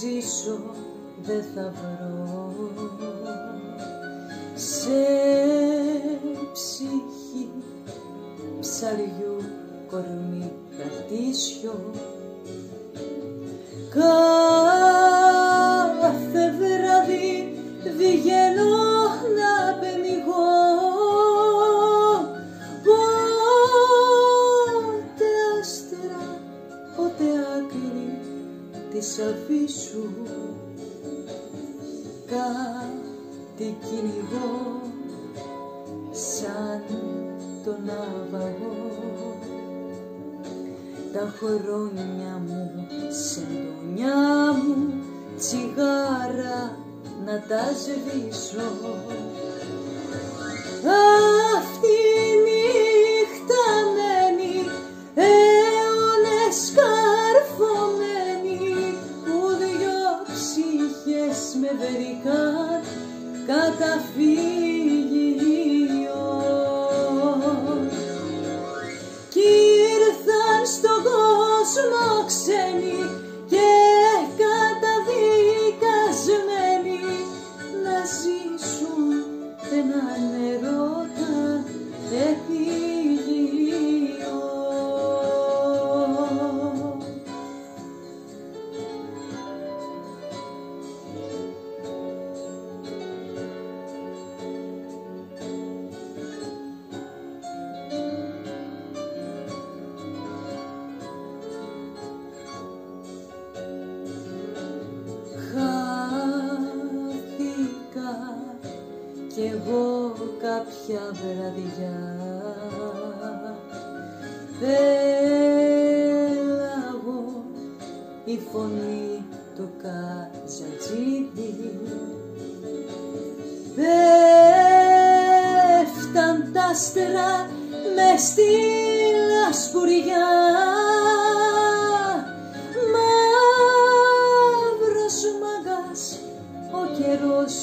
πίσω δεν θα βρω. Σε ψυχή ψαριού κορμί κρατήσιο κάθε βράδυ βγαίνω να πενιγώ πότε άστερα, πότε άκρη της αφήσου κάτι κυνηγώ σαν τον ναυαγό τα χρόνια μου, σεντονιά μου, τσιγάρα να τα σβήσω. Ψυχές με βρήκαν καταφύγιο. Κι ήρθαν στον κόσμο ξένοι και καταδικασμένοι να ζήσουν έναν κάποια βραδιά. Πέλαγω η φωνή του Κατζατζίδη Πέφταν τα άστερα μες στη λασπουριά. Μαύρος μαγκάς ο καιρός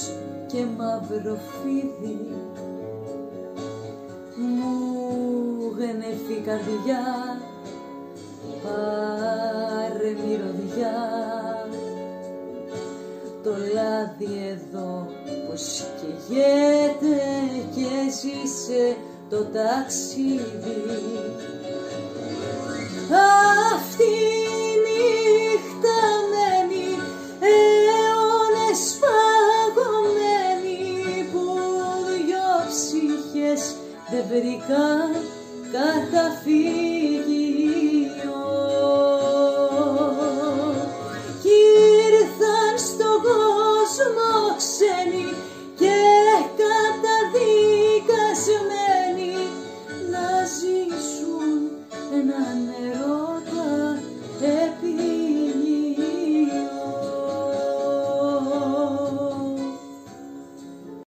και μαύρο φίδι μου γεννεφεί καρδιά. Πάρε μυρωδιά. Το λάδι εδώ πως καίγεται και ζήσε το ταξίδι δεν βρήκαν καταφύγιο. Κι ήρθαν στον κόσμο ξένοι